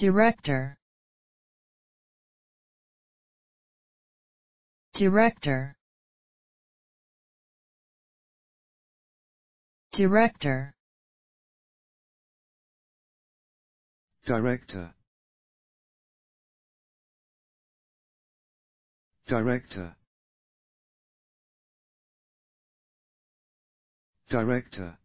director. Director. Director. Director. Director. Director.